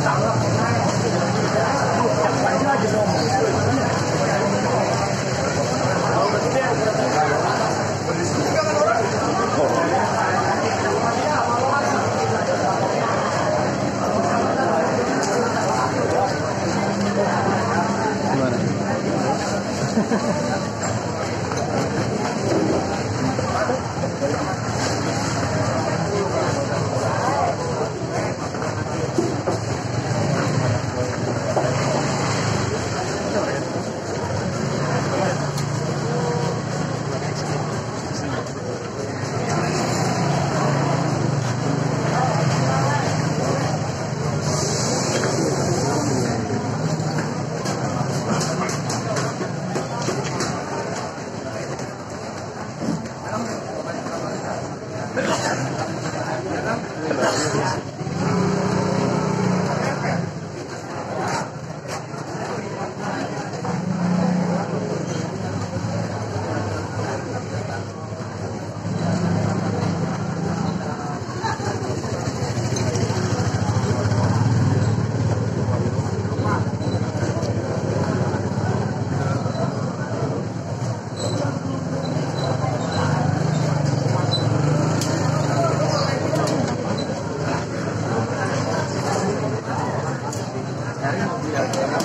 Ha ha ha.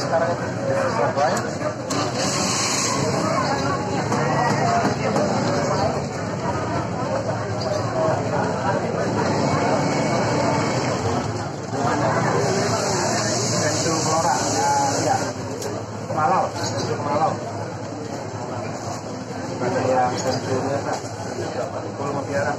sekarang itu sesuai ya, Malau, yang Sentul Merah. Kalau mau.